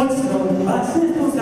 What's the last